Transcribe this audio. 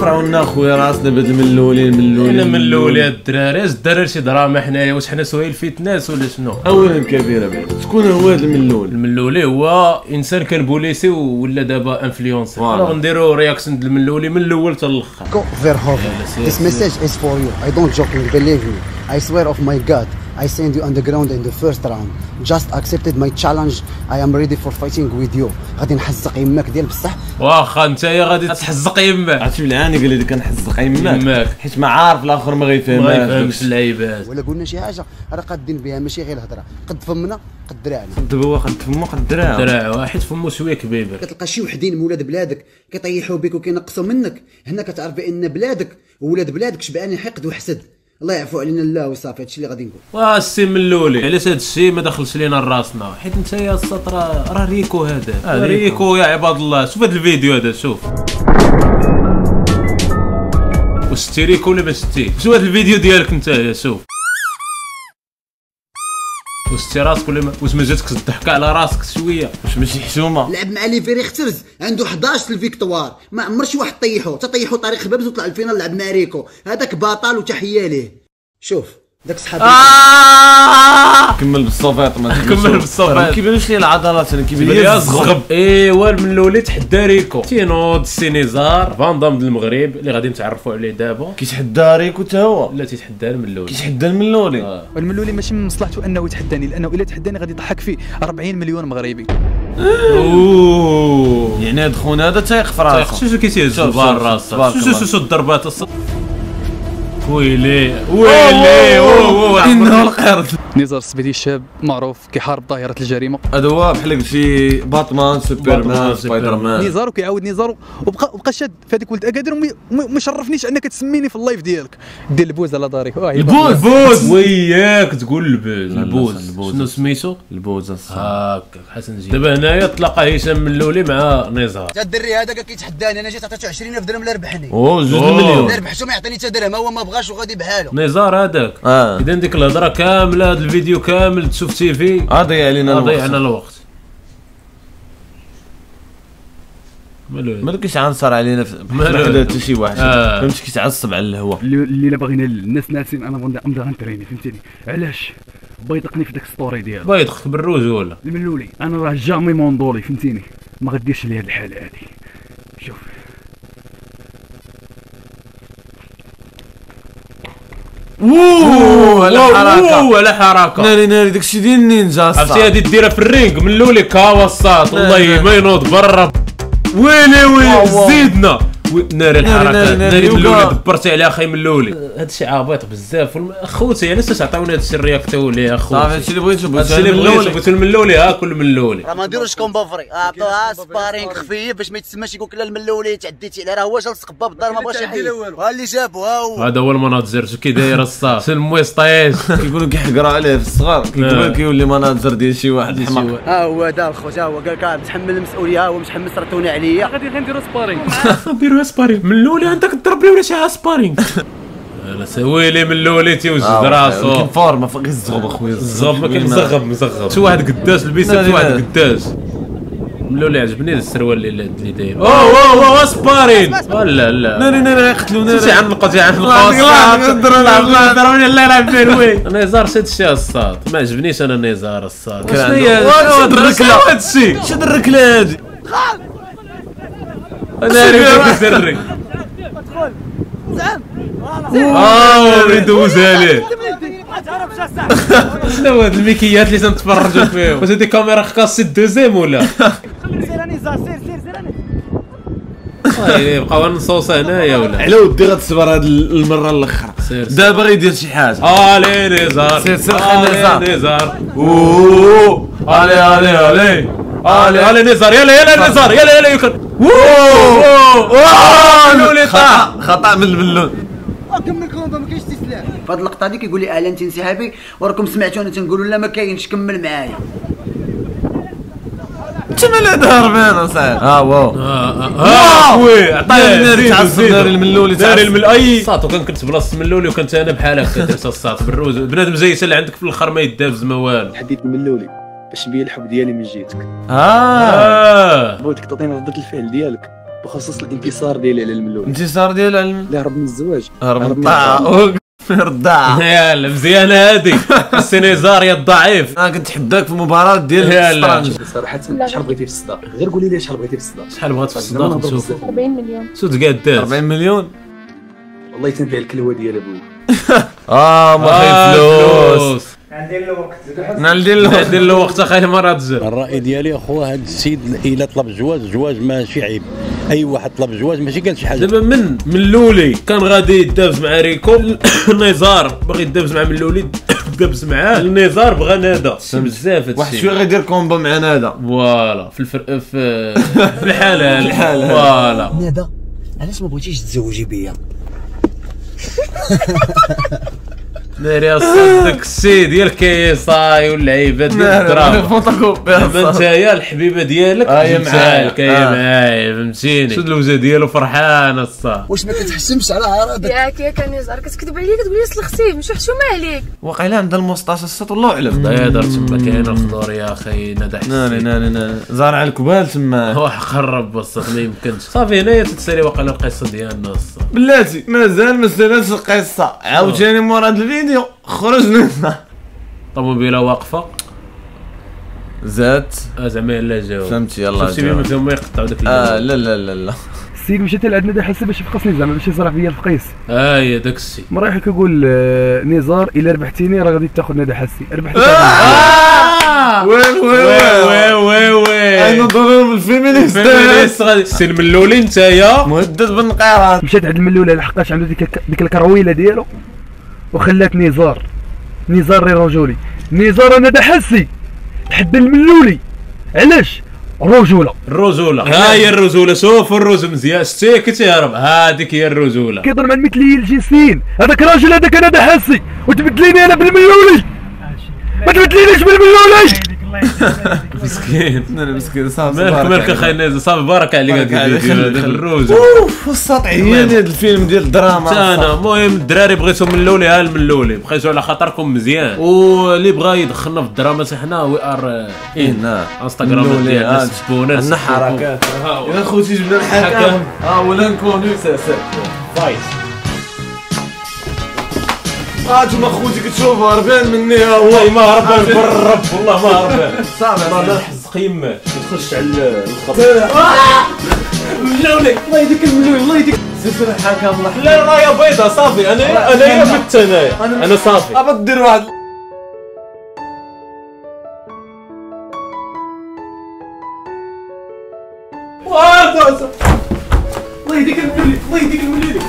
فرعوا لنا خويا راسنا بدل من الأولين من الأولين من الأول يا الدراري اش الدراري شي دراما حنايا واش حنا سويل fitness ولا شنو اولا كبيرة بعد شكون هو هذا الملولي الملولي هو إنسان كان بوليسي ولا دابا influenceur voilà. Alors نديرو réaction من الاولي من الأول حتى الأخر Verhoeven. This message is for you. I don't joking, believe me. I swear of my God. I send you underground in the first round. Just accepted my challenge. I am ready for fighting with you. غادي نحزق يماك ديال بصح. واخا نتايا غادي تحزق يماك عرفتي بالعاني قال لي كنحزق يماك يماك. حيت ما عارف الآخر ما ما غيفهمهاش يفهمش اللعيبات. ولا قلنا شي حاجة راه قادين بها ماشي غير الهضرة. قد فمنا قد دراعنا. دابا هو قد فمو قد دراهم دراع واحد فمو شوية كبيبه كتلقى شي وحدين من ولاد بلادك كيطيحوا بك وكينقصوا منك. هنا كتعرف بان بلادك وولاد بلادك شبعانين حقد وحسد. الله يعفو علينا الله وصافي هادشي اللي غادي نقول. والسي الملولي. علاش هاد الشيء ما دخلش لينا لراسنا حيت انت يا السط راه ريكو هذا. آه ريكو. يا عباد الله. شوف هذا الفيديو هذا شوف. واش شتي ريكو ولا ما شتي شوف هذا الفيديو ديالك انت يا شوف. واش شتي راسك ولا واش ما جاتكش الضحكه على راسك شوية. واش ماشي حشومه لعب مع les vrais fighters. عنده 11 ال victoire. ما عمر شي واحد طيحو. تطيحو طريق خبابز وطلع ال finale لعب مع ريكو. هذاك بطل وتحية ليه. شوف. داك صحابي. كمل بالصوفيط ما كمل بالصوفيط. ما كيبانوش لي العضلات أنا كيبان لي الزغب. ايوا الملولي تحدى ريكو. تينوض سي نيزار فان دام المغرب اللي غادي نتعرفوا عليه دابا. كيتحدى ريكو حتى هو. لا تيتحدى من الأول كيتحدى من الاولين آه. والملولي ماشي من مصلحته أنه يتحداني لأنه إلا تحداني غادي يضحك فيه 40 مليون مغربي. أوه. يعني هاد خونا هذا تايق في راسه شو شو كيتيهز شوف، البار شوف، راسه تبارك شو شو الله. شو شو الضربات الص- ويلي ويلي أوه إنه القرد نزار السبيدي شاب معروف كيحارب ظاهره الجريمة. هذا هو بحال قلتي باتمان باتمان، سوبرمان سبايدر. مان نزار وكيعاود نزار وبقى وبقى شاد في هذيك ولد. أكادير وما- شرفنيش أنك تسميني في ال live ديالك. دير ال buzz على داري. آه، البوز البوز. وياك تقول البوز. البوز. شنو سميتو؟ ال buzz هاكا حسن جي دابا هنايا تلاقى هشام الملولي مع نزار. تا الدري هذا قال كيتحداني. أنا جيت عطيته 20000 درهم لا ربحني أوه جوج. مليون. لا ربحته ما يعطيني حتى درهم؟ هو ما بغاش وغادي بحالو نزار هذاك. آه. إذا ديك الهضرة كاملة الفيديو كامل تشوف تيفي آه ضيع علينا ضيعنا الوقت الوقت. مالو ما كيتعنصر علينا في مالو. ما حدا حتى شي واحد. آه. فهمتي كيتعصب على الهوا اللي باغينا الناس ناسين أنا نبدا غنتريني فهمتيني؟ علاش؟ بغا يطلقني في داك ستوري ديالو بايدخك بالرجوله الملولي أنا راه جامي موندولي فهمتيني؟ ما غديرش لي هاد الحالة هادي شوف اوه على حركة اوه على حركة ناري ناري داكشي ديال النينجا عرفتي. هادي ديرها في الرينج من الاولي كاوسات لا، والله. ما ينوض برا ويلي ويلي. زيدنا ناري الحركة. ناري، ناري، الملولي دبرتي عليها أخي الملولي هادشي عابط بزاف. خوتي علاش تعطيونا هادشي الرياكتو ليه صافي اخوتي هادشي اللي بغيتو هادشي اللي بغيتو بغيتو الملولي ها كل الملولي راه ما نديروش combat vrai عطوها sparring خفيف باش ما يتسماش يقول لك لا الملولي تعديتي عليه راه هو جا لصق باب الدار ما بغاش يحيد. ها اللي جابو ها هو هذا هو ال manager شو كي داير الصاط سلمو يسطيش كيقولوا كيحقروا عليه في الصغار كيقولوا آه. كيولي manager ديال شي واحد ها هو هذا الخوت ها هو قال لك متحمل المسؤولية ها هو متحمل سرطوني عليا. غادي غنديرو سبارينغ نديرو سبارينغ من الاولي انت كضرب لي ولا شي سبارينغ لا سويلي من الاولي تيوجد راسو كاين فورما فوق الزغب اخويا الزغب ما كاين مزغب مزغب شي واحد قداش لا، شي لا، واحد لا. قداش من الاولي عجبني السروال اللي اللي داير اوه اوه اوه سبارين ولا لا ناري ناري يقتلوا ناري شي عنقه شي عنقه الله. ضربني الله يلعب فيه الوين نزار شاد الشيء الصاد ما عجبنيش أنا نزار الصاد شنو هي شاد الركلة. هذا الشيء شد الركله هادي أنا عرفت الدري آه يدوز عليه شنو هاد الميكيات اللي تنتفرجوا فيهم؟ واش هادي كاميرا خاص دوزيام ولا؟ بقاو نصوص هنايا ولا؟ على ودي غتصبر هاد المرة الأخرى. سير، سير. دابا غيدير شي حاجة. الي نزار سير، سير، خلي نزار. الي نزار أوه. علي علي علي. الي الي نزار. يلا يلا نزار. يلا يلا طاح. خطأ من البلون كمل كومبا ما كاينش استسلام في هاد اللقطة هادي كيقول لي أهلا انت انسحابي وراكم سمعتوا أنا تنقولوا لا ما كاينش كمل معايا. انت مال هذا هربان صاحبي؟ ها واو. ها خويا ناري ناري تعصب ناري الملولي داري المل اي صات وكان كنت بلاصة الملولي وكنت أنا بحال هكا درت الصات بالروز بنادم زي اللي عندك في الآخر ما يدابز ما والو حديت الملولي باش نبين الحب ديالي من جهتك آه. آه. بغيتك تعطيني ردة الفعل ديالك بخصوص الانتصار ديالي على الملول. انتصار ديال العلم اللي هرب من الزواج. هرب من هرب من الطاعة الرضاعة يلا مزيانة هذه السينيزار يا الضعيف. أنا كنت حداك في المباراة ديال. الشطرنج صراحة شحال بغيتي في الصداق. غير قولي لي شحال بغيتي في الصداق. شحال بغات في الصداق نشوف 40 مليون. سود داز 40 مليون. والله تنبيع الكلوة ديال أبوك آه ما آه، نعدي له دير له وقت خايف مرة تزر. الرأي ديالي اخويا هذا السيد إلا طلب الجواز الجواز ماشي عيب. أي واحد طلب الجواز ماشي قال شي حاجة. دابا الملولي كان غادي يدابز مع ريكو النزار باغي يدابز مع الملولي دابز معاه النزار بغى نادا. بزاف هادشي واحد شوية غيدير combat مع نادا. voilà في الفر... في في الحلال. voilà. ندى علاش ما بغيتيش تزوجي بيا؟ ناري اصدق السي ديال الكيساي واللعيبه ديال الدراما فوتوكوبي دابا نتايا الحبيبه ديالك هي. لك هي. معايا فهمتيني شد الوزه ديالو فرحانه الصا واش ما كتحسمش على عرضك ياك ياك نزار كتكذب عليا كتقول لي سلخسيف مش حشومه عليك واقيلا عندها الموسطاش السط والله اعلم هذا تما كاين الخضور يا أخي ندى ناني حسين ناني ناني زارع الكبال تما هو قرب بسط ما يمكنش صافي هنايا تتسالي واقيلا القصة ديالنا الصا بلاتي مازال ما سالاتش القصة عاوتاني مورا هاد الفيديو خرجنا. طوموبيله واقفة. زات آه، زعما لا جاوب. فهمتي يلا شفتي جاوب. بما هما يقطعوا داك آه. لا لا لا لا. السيد مشى حتى لعند ندى حسن باش يفقسني زعما باش يصرف بيا الفقيس آه يا داك السي ما رايح كيقول آه، نزار إلا ربحتيني راه غادي تاخذ ندى حسي. ربحتي وين وين وي وين وي اين وي ضرب الفيمينيست. من الأولين نتايا. مهدد بالنقيرات مشات عند الملوله لحقاش عنده ديك ديك الكرويلة ديالو. وخلات نزار نزار ري رجولي. نزار أنا دا حسي تحدى الملولي. علاش؟ رجولة. الرجولة. ها هي الرجولة شوف الرجل مزيان. شتي تهرب هذيك هي الرجولة. كيضرب مع المثليين الجنسيين هذاك راجل هذاك أنا دا حسي وتبدليني أنا بالملولي. ما تبدلينيش بالملولي. مسكين أنا مسكين صافي مالك مالك. أخي نازل صافي بارك عليك هذا الرجل أوف السطحيين هاد الفيلم ديال الدراما. أنا المهم الدراري بغيتو من الاولي ها من الاولي بقيتو على خاطركم مزيان. واللي بغى يدخلنا في الدراما حنا وي ار آه. انستغرام ديالنا آه. سبونات عندنا حركات. ها هو. يا خوتي جبنا الحكم. الحكم آه ولا نكونوا ساسا فايت آه انتوما خوتي كتشوفوا هربان مني والله ما هربان بالرب والله ما هربان صافي والله لا نحس قيمات نخش على الخط. ملولي الله يديك الملولي الله يديك. سلسلة الحكم الله لا رايه بيضاء صافي. أنا أنا مت انايا أنا صافي. أبى دير واحد. الله يديك الملولي الله يديك الملولي